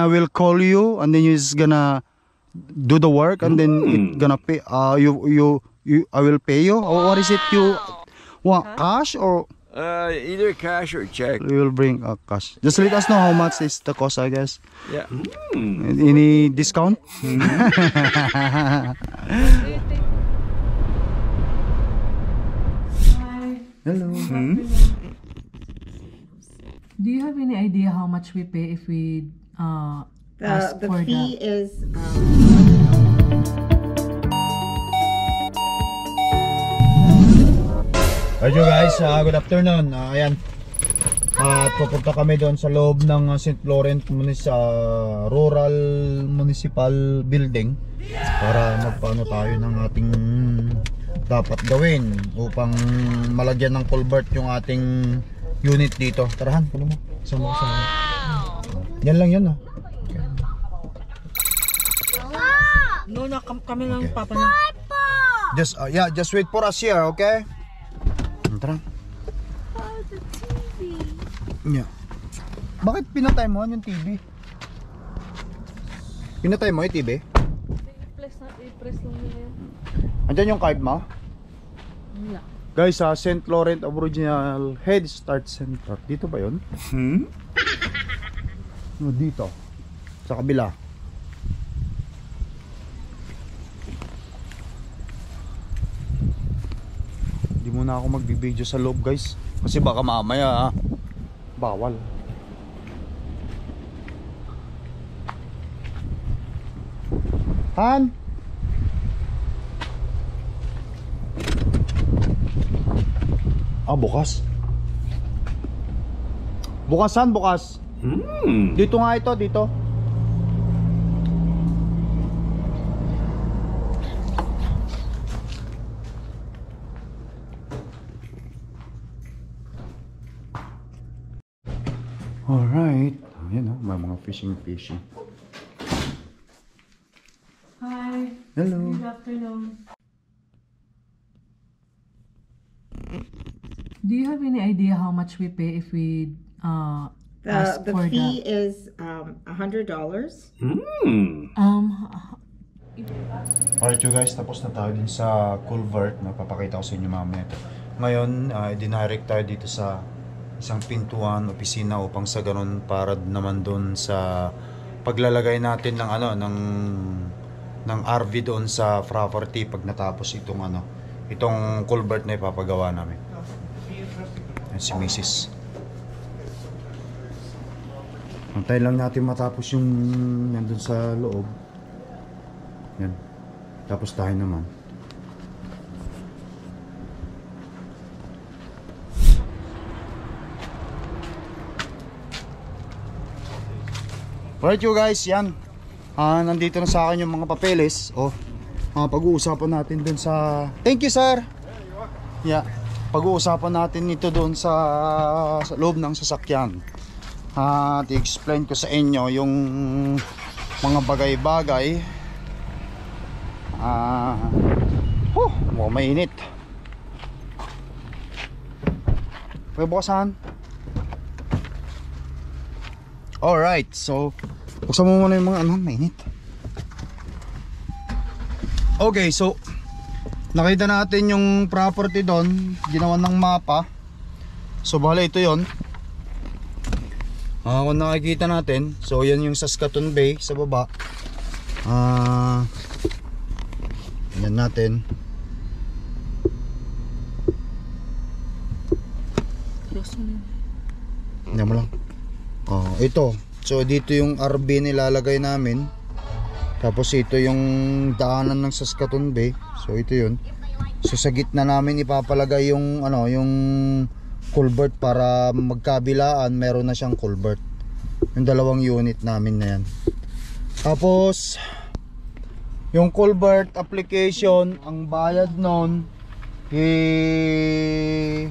I will call you and then you just gonna do the work and then it gonna pay uh you you you I will pay you? Or what is it you want cash or? Uh, either cash or check. we will bring uh, cash. Just let us know how much is the cost I guess. Yeah. any discount? Hello. Do you have any idea how much we pay if we uh, ask The, the for fee the... is, um, Radyo guys, uh, good afternoon. Uh, ayan. At pupunta kami doon sa loob ng uh, St. Laurent Munis uh, Rural Municipal Building para magpaano tayo ng ating dapat gawin upang malagyan ng culvert yung ating unit dito. Tarahan, kuno mo. Sama sa Yan lang yan, oh. No, na, kam- kami lang Okay. papa niya. Just uh, yeah, just wait for us here, okay? Tara. Yeah. Bakit pinatay mo yung TV? Pinatay mo yung TV? I-press na, i-press lang nila. Andyan yung card mo? Wala. Guys, sa St. Laurent Aboriginal Head Start Center. Dito ba yun? Hmm? No, dito. Sa kabila. Hindi muna ako magbibideo sa loob guys. Kasi baka mamaya ah, bawal. Han! Ah, bukas. Bukasan, bukas. Hmm. Dito nga ito, dito. Alright. Ayan o, may mga fishing fishing. Hi. Hello. Good afternoon. Do you have any idea how much we pay if we uh, the, the fee the... is, um, a hundred dollars. Hmm. Um, Alright you guys, tapos na tayo din sa culvert na papakita ko sa inyo mamaya. Ngayon, uh, dinirect tayo dito sa isang pintuan, opisina upang sa ganun para naman doon sa paglalagay natin ng ano ng ng RV doon sa property pag natapos itong ano itong culvert na ipapagawa namin. Yan si Mrs. Antayin lang natin matapos yung nandun sa loob. Yan. Tapos tayo naman. Alright you guys, yan. Ah, nandito na sa akin yung mga papeles. Oh, ah, pag-uusapan natin dun sa... Thank you sir! Yeah. Pag-uusapan natin ito doon sa, sa loob ng sasakyan. At i-explain ko sa inyo yung mga bagay-bagay Ah. Uh, mukhang mainit. Pwede bukasan. Alright, so buksan mo muna yung mga ano, mainit. Okay, so nakita natin yung property doon, ginawa ng mapa. So bala ito 'yon. Ah, kung nakikita natin, so yan yung Saskatoon Bay sa baba. Ah, yan natin. Yan mo lang. Oh, ito. So dito yung RB nilalagay namin. Tapos ito yung daanan ng Saskatoon Bay. So ito yun. So sa gitna namin ipapalagay yung ano, yung culvert para magkabilaan, meron na siyang culvert. Yung dalawang unit namin na yan. Tapos yung culvert application, ang bayad nun eh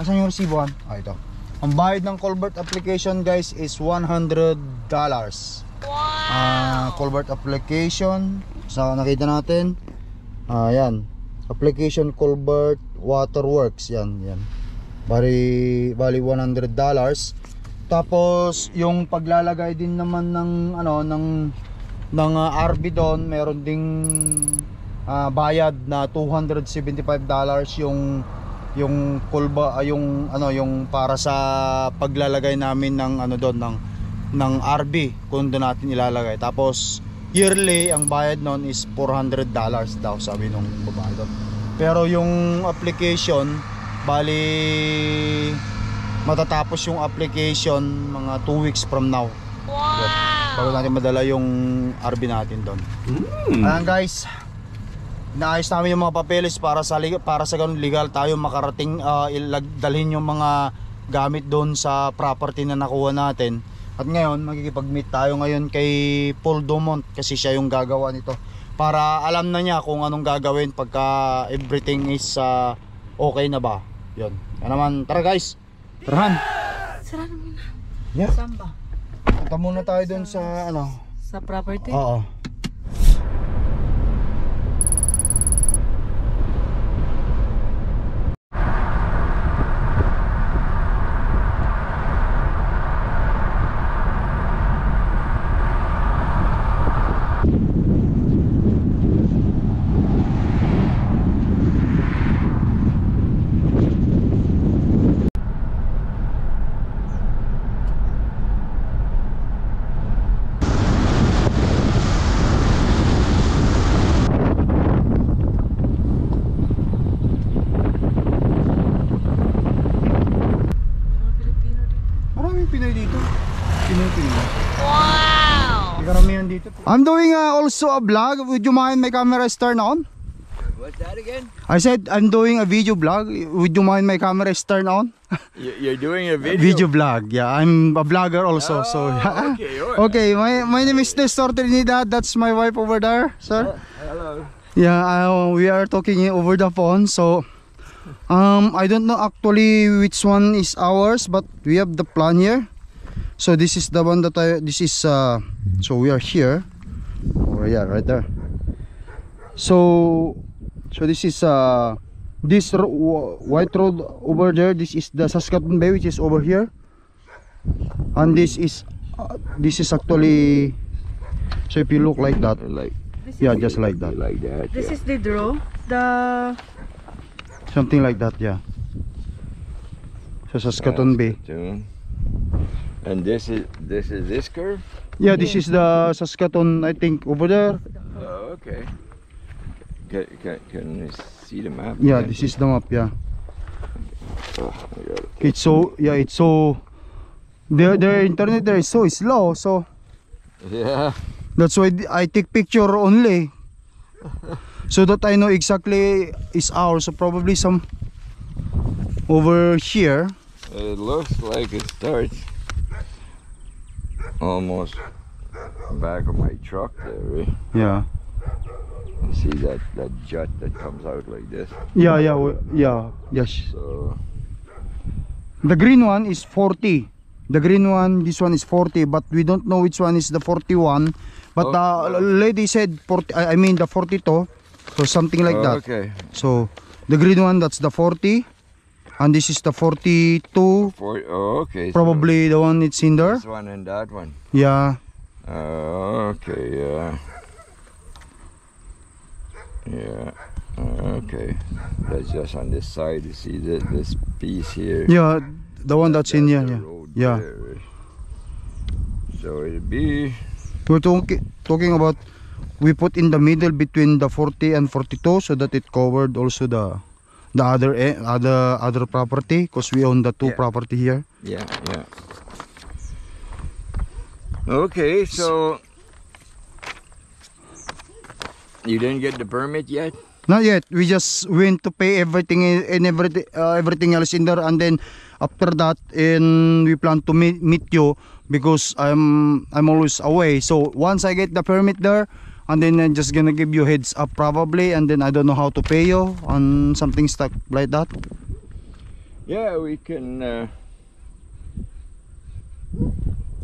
Asan yung resibo? Ah, ito. Ang bayad ng culvert application guys is $100. Wow! Ah, culvert application. Sa nakita natin. Ah, yan. Application culvert waterworks yan, yan. Bali bali $100. Tapos yung paglalagay din naman ng ano ng ng ah, RV doon, meron ding ah, bayad na 275 dollars yung yung kulba ah, yung ano yung para sa paglalagay namin ng ano doon ng ng RV kung doon natin ilalagay. Tapos yearly ang bayad noon is 400 dollars daw sabi nung babae doon. Pero yung application bali matatapos yung application mga 2 weeks from now. Wow! Bago natin madala yung RV natin doon. Ayan guys, naayos namin yung mga papeles para sa para sa ganun legal tayo makarating ah, ilag, dalhin yung mga gamit doon sa property na nakuha natin. At ngayon, magkikipag-meet tayo ngayon kay Paul Dumont kasi siya yung gagawa nito. Para alam na niya kung anong gagawin pagka everything is ah, okay na ba. Yun. Yan naman, tara guys. Tarahan. Sira na muna. Yeah. Saan ba? Punta muna tayo doon sa ano. Sa property? Oo. I'm doing uh, also a vlog. Would you mind my camera is turned on? What's that again? I said I'm doing a video vlog. Would you mind my camera is turned on? You- You're doing a video? Video vlog. Yeah, I'm a vlogger also. so Oh, yeah. okay, right. Okay, my my name is Nestor Trinidad. That's my wife over there, sir. Hello. Yeah, uh, we are talking over the phone. So, um, I don't know actually which one is ours, but we have the plan here. So this is the one that I. This is uh. So we are here. Oh yeah, right there. So, so this is uh, this ro- white road over there. This is the Saskatoon Bay, which is over here, and this is uh, this is actually. So if you look like that, Like, yeah, just like that. like that. This yeah. is the draw. The Something like that, yeah. So Saskatoon Bay. And this is this is this curve? Yeah, this is the Saskatoon, I think, over there. Oh, okay. Can, can, can you see the map? Yeah, again? this is the map, yeah. Oh, I got it. It's so, yeah, it's so, their, their internet there is so slow, so Yeah. that's why I take picture only. So that I know exactly is ours, so probably some over here. It looks like it starts almost back of my truck there. Eh? Yeah. You see that that jut that comes out like this. Yeah, yeah, we- yeah, yes. So The green one is 40. The green one, this one is 40, but we don't know which one is the 41. But Oh. the lady said 40, I I mean the 42, so something like that. Okay. So the green one, that's the 40, and this is the 42, For, oh, okay. so probably the one it's in there. this one and that one. Yeah, Uh, okay. Yeah. Yeah. uh, okay. That's just on this side. You see this this piece here. yeah, the one that's in here. Yeah, yeah. there. So it'd be We're talking talking about we put in the middle between the 40 and 42 so that it covered also the the other e- other other property because we own the two Yeah. property here. yeah yeah. Okay, so you didn't get the permit yet? Not yet. We just went to pay everything and everything uh, everything else in there and then after that and we plan to meet, meet you because I'm I'm always away. So once I get the permit there and then I'm just gonna give you heads up probably and then I don't know how to pay you on something stuck like that. Yeah, we can. Uh,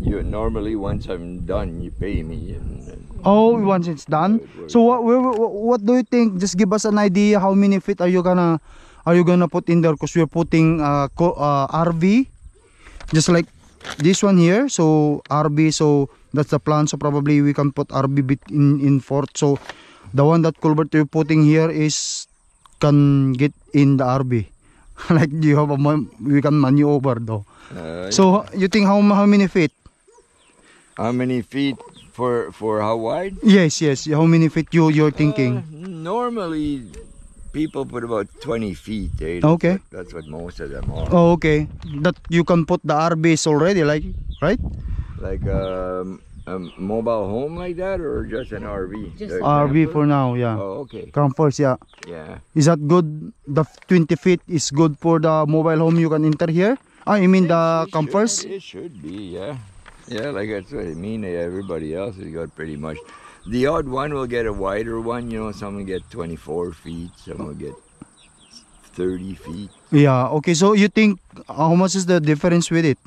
you normally once I'm done, you pay me, and, and Oh, once it's done. So what, what what do you think? Just give us an idea how many feet are you gonna are you gonna put in there? Because we're putting uh, co- uh RV, just like this one here. So RB. So that's the plan. So probably we can put RB bit in in fourth. So the one that culvert you're putting here is can get in the RB. like you have a we can maneuver though. Uh, So you think how how many feet? how many feet for for how wide? Yes, yes. How many feet you you're Uh, thinking? normally, people put about 20 feet. Eh? Okay. That's what most of them are. Oh, okay. That you can put the RBs already, like right? Like um, a mobile home like that, or just an RV? Just Like RV for now, yeah. Oh, okay. Comforts, yeah. Yeah. Is that good? The 20 feet is good for the mobile home you can enter here? Ah, I mean the It comforts? should- It should be, yeah. Yeah, like that's what I mean. Everybody else has got pretty much. The odd one will get a wider one. You know, some will get 24 feet. Some will get 30 feet. Yeah, okay. So you think how much is the difference with it?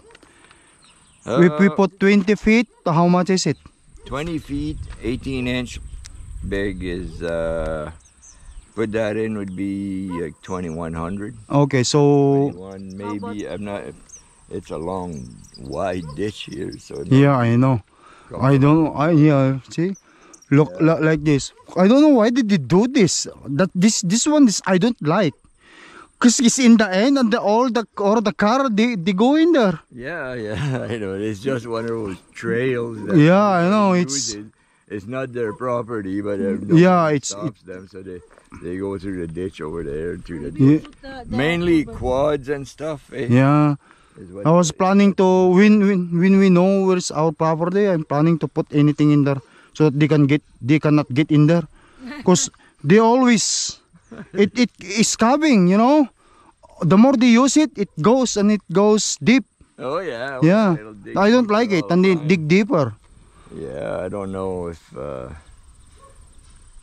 if we Uh, put 20 feet, how much is it? 20 feet, 18 inch big is. uh Put that in would be like 2100. Okay, so 21, maybe. I'm not. It's a long, wide ditch here, so. yeah, I know. I don't I yeah, see? Look li- like this. I don't know why did they do this. That this this one is I don't like. Cause it's in the end and the all the or the car they, they go in there. Yeah, yeah, I know. It's just one of those trails. That Yeah, I know, it's- It- it's not their property, but uh, Yeah, it's- stops them, so they they go through the ditch over there to the Yeah. ditch. Mainly quads and stuff. Eh, Yeah. I was planning to when when when we know where's our property, I'm planning to put anything in there so that they can get they cannot get in there, cause they always it it is caving, you know. The more they use it, it goes and it goes deep. Oh yeah. Yeah, dig I don't like it, and they fine. dig deeper. Yeah, I don't know if. Uh,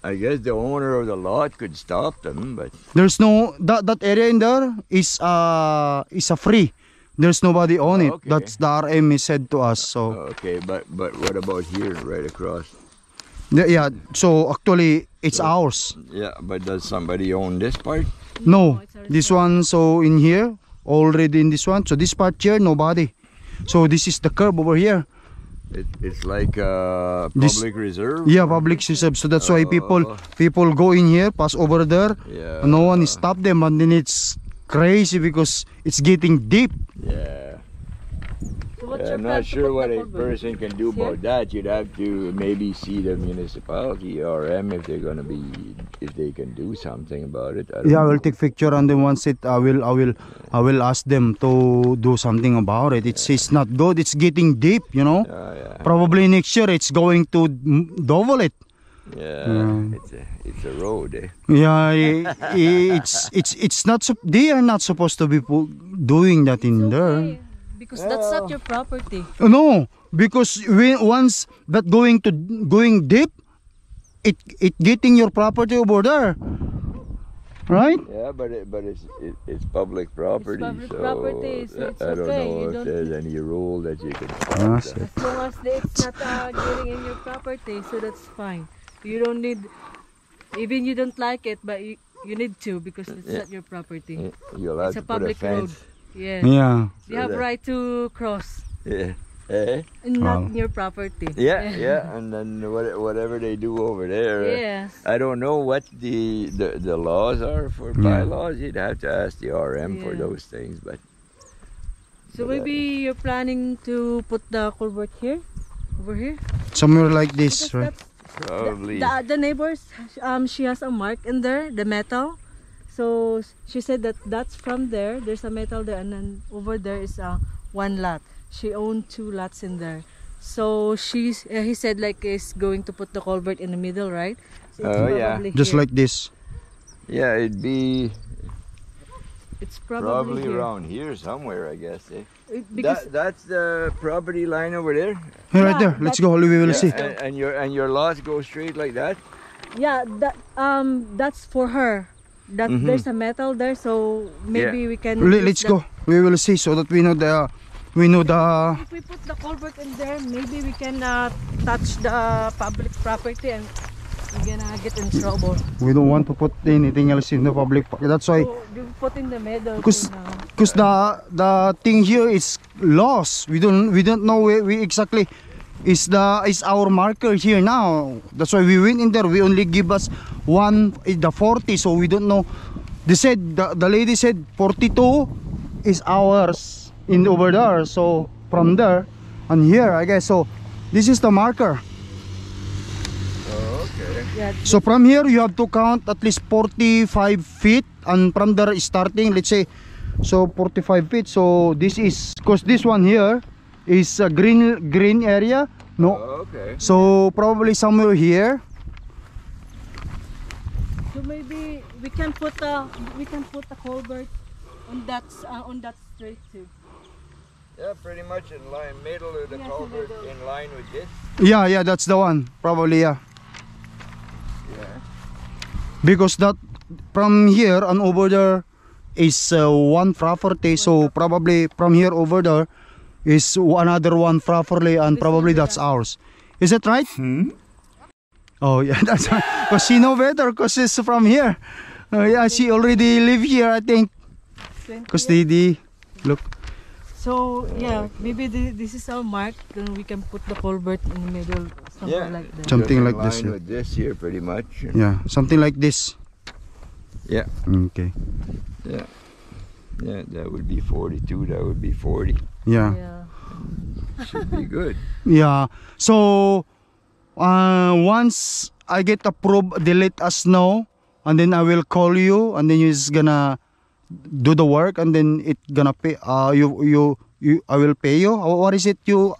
I guess the owner of the lot could stop them, but There's no that that area in there is uh is a free. There's nobody on it. Okay. That's the RM is said to us. So okay. But but what about here, right across? Yeah, yeah. So actually, it's ours. Yeah, but does somebody own this part? No, this one. So in here, already in this one. So this part here, nobody. So this is the curb over here. It, it's like uh, This- public reserve. Yeah, public reserve. So that's why people Oh. people go in here, pass over there. Yeah. No one stop them, and then it's crazy because it's getting deep. Yeah. So what's I'm not sure what a person can do about that. You'd have to maybe see the municipality or M if they're gonna be if they can do something about it. I don't Yeah, I will take picture and then once it, I will, I will, I will ask them to do something about it. It's, it's not good. It's getting deep, you know. Oh, yeah. Probably next year it's going to double it. Yeah, Yeah. it's a it's a road. Eh? Yeah, i- i- it's it's it's not. They are not supposed to be doing that in there. Because that's not your property. No, because when, once that going to going deep, it it getting your property over there, right? Yeah, but it, but it's it, it's public property. public so property, so it's I don't okay, know you if don't- there's any rule that you can. Ah, that. As long as it's not uh, getting in your property, so that's fine. You don't need, even you don't like it, but you, you need to because it's Yeah. not your property. Yeah, You'll have It's a to put a public road. Fence. Yeah. Yeah. You have right to cross, Yeah. Eh? not Wow. your property. Yeah, yeah, and then what, whatever they do over there. uh, Yes. I don't know what the, the, the laws are for Yeah. bylaws. You'd have to ask the RM for those things, but So maybe you're planning to put the culvert here, over here. Somewhere like this, Because right? that's probably. the, the neighbors um she has a mark in there the metal so she said that that's from there there's a metal there and then over there is uh, one lot she owned two lots in there so she's uh, he said like is going to put the culvert in the middle right so Oh, yeah. probably Just here. like this. yeah, it'd be it's probably, probably here. around here somewhere, I guess. Eh? It- because That, that's the property line over there. Hey, right there. Let's go. We will Yeah, see. And, and your and your lots go straight like that. yeah that um that's for her that Mhm. there's a metal there so maybe we can use Let's go. We will see so that we know the we know the If we put the culvert in there, maybe we can uh, touch the public property and we're gonna get in trouble. we don't want to put anything else in the public. That's why So you put in the middle. Because- now. because the the thing here is lost. We don't we don't know where we exactly is the is our marker here now. That's why we went in there. We only give us one is the 40, so we don't know. They said the, the lady said 42 is ours in over there. So from there and here, I guess. So this is the marker. Oh, okay. Yeah. So from here you have to count at least 45 feet and from there starting let's say so 45 feet so this is because this one here is a green green area no Oh, okay. so probably somewhere here So maybe we can put a we can put a culvert on that uh, on that street too. Yeah, pretty much in line, middle of the Yes, in culvert, middle. in line with this. yeah yeah that's the one probably yeah Yeah. because that from here and over there is uh, one property so probably from here over there is another one properly and probably that's ours is it right Hmm? oh yeah that's because she know better because she's from here uh, yeah she already live here i think because the, the look So yeah, maybe thi- this is our mark. Then we can put the culvert in the middle, something Yeah. like that. Something like this, yeah. this here, pretty much. yeah something like this Yeah. okay Yeah. Yeah, that would be 42. That would be 40. Yeah Yeah. Should be good. Yeah. So uh, once I get approved, they let us know, and then I will call you, and then you're gonna do the work, and then it gonna pay. Uh, you you you. I will pay you. What is it? You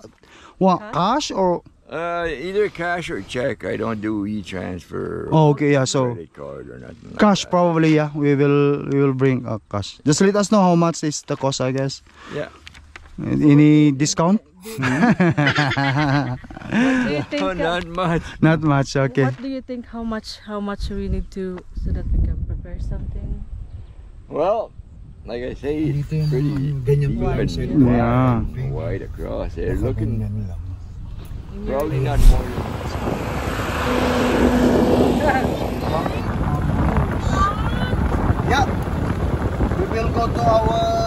want cash or? Uh, either cash or check. I don't do e-transfer. Oh, okay, yeah, so- credit card or nothing. like Cash that. probably yeah. We will we will bring uh, cash. Just let us know how much is the cost. I guess. Yeah. Any discount? What think? Oh, uh, not much. Not much. Okay. What do you think? How much? How much we need to so that we can prepare something? Well, like I say, it's pretty ganyan even Yeah. wide, wide across. They're looking probably not more Yeah. We will go to our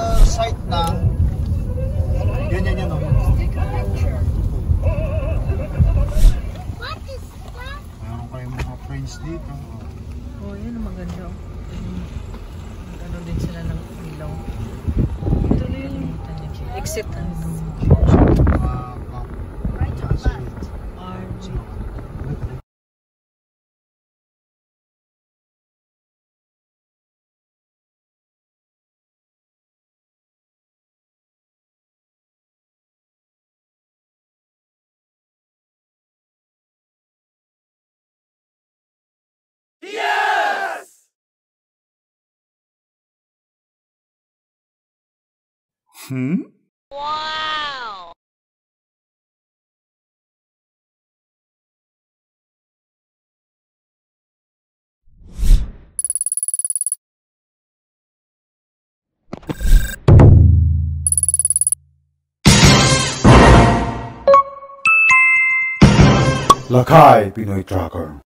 Lakay Pinoy Trucker.